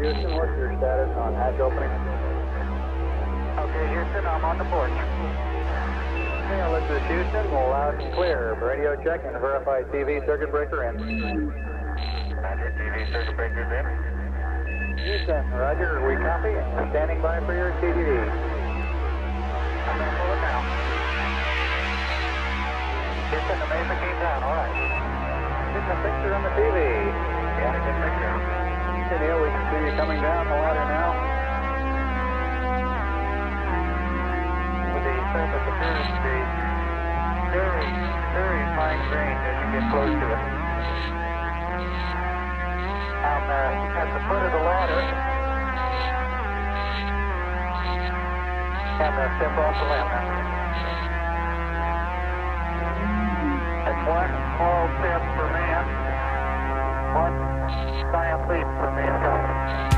Houston, what's your status on hatch opening? Okay, Houston, I'm on the porch. Okay, this is Houston, we'll loud and clear. Radio check and verify TV circuit breaker in. Roger, TV circuit breaker's in. Houston, roger, we copy standing by for your TDD. I'm gonna pull it now. Houston, the Mesa came down, all right. A picture on the TV. A good picture. As you get close to it. I'm uh, at the foot of the ladder. I'm gonna step off the ladder. That's one small step for man, one giant leap for mankind.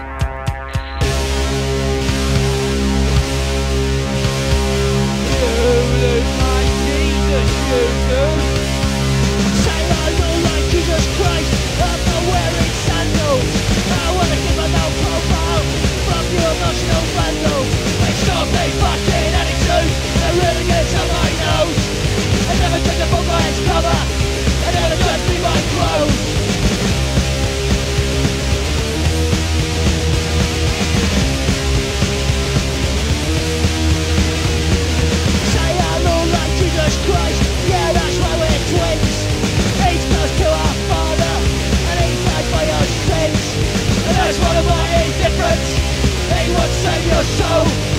so